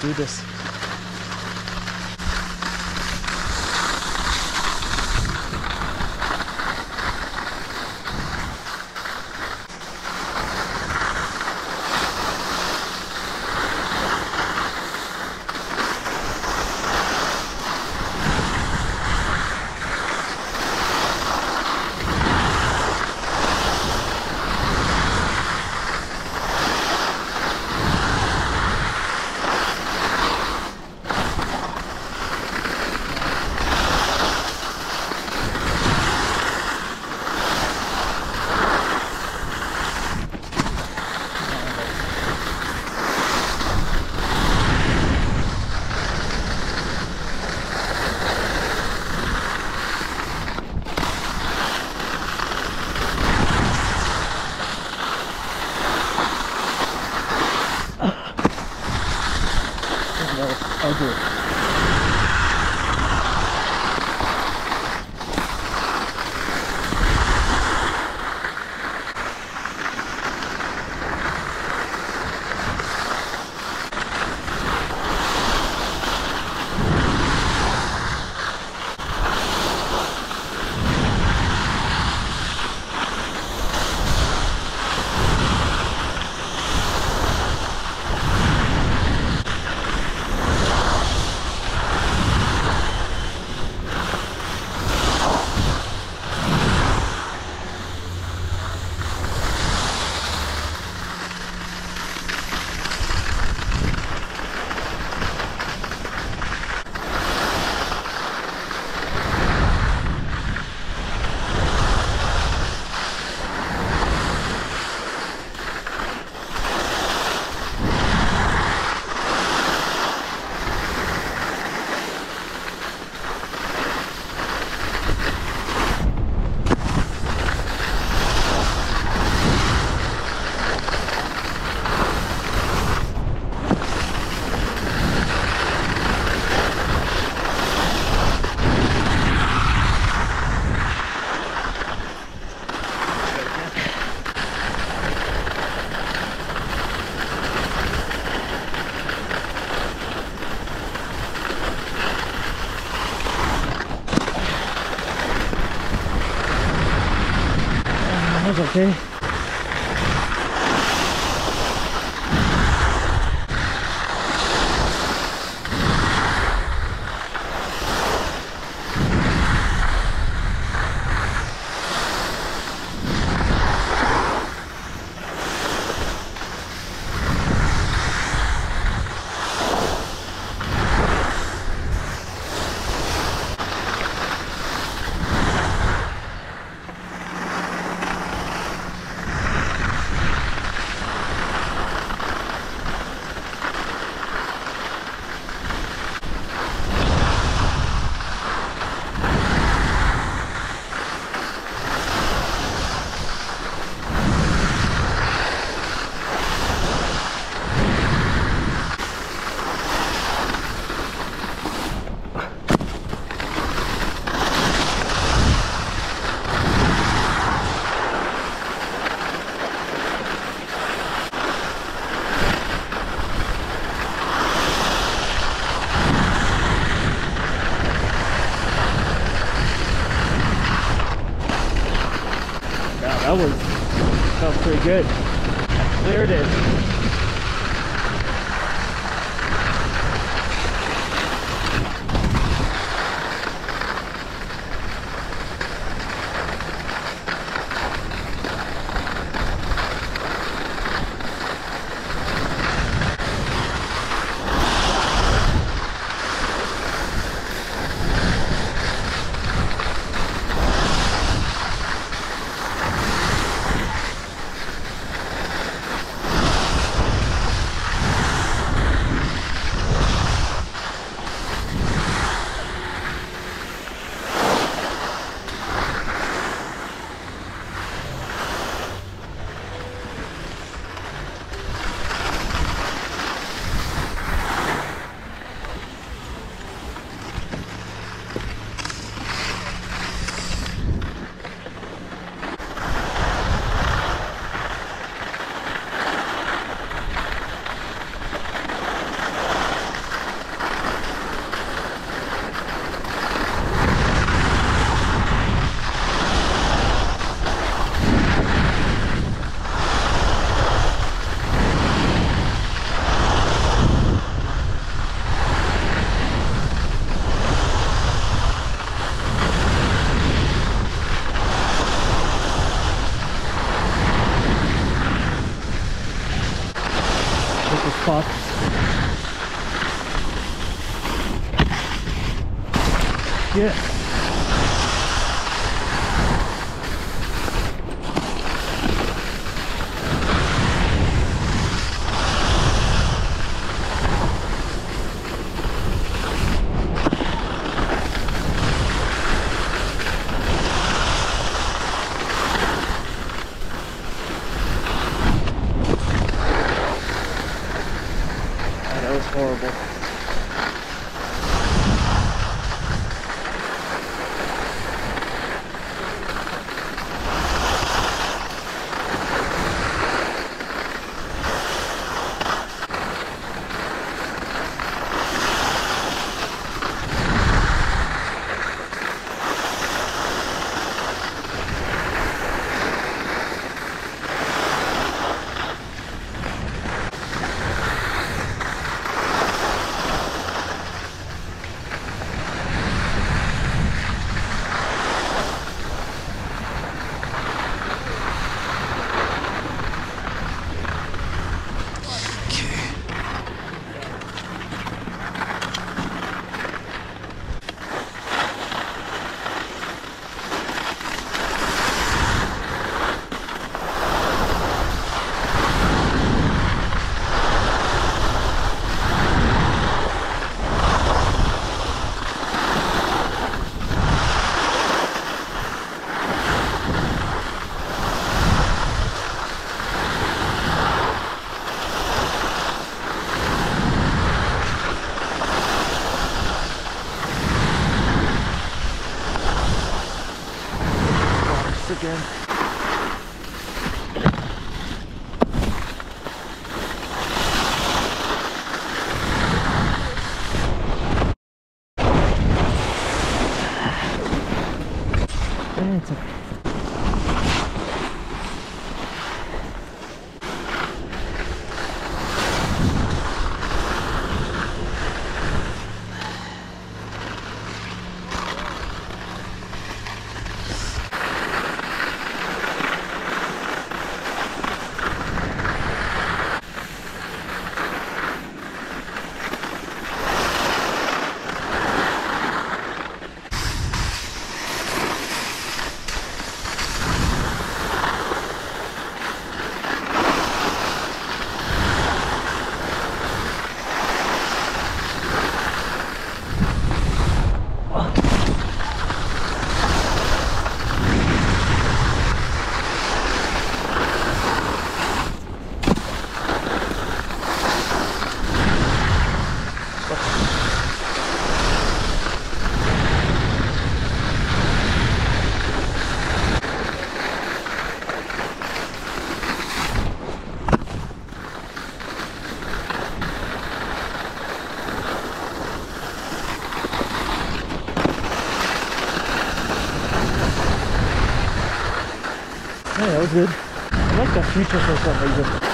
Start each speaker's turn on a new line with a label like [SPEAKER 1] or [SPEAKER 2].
[SPEAKER 1] do this. I'll do. That's that was felt pretty good. Cleared it. Shit. God, that was horrible. Once again. Good. I like the future for some reason.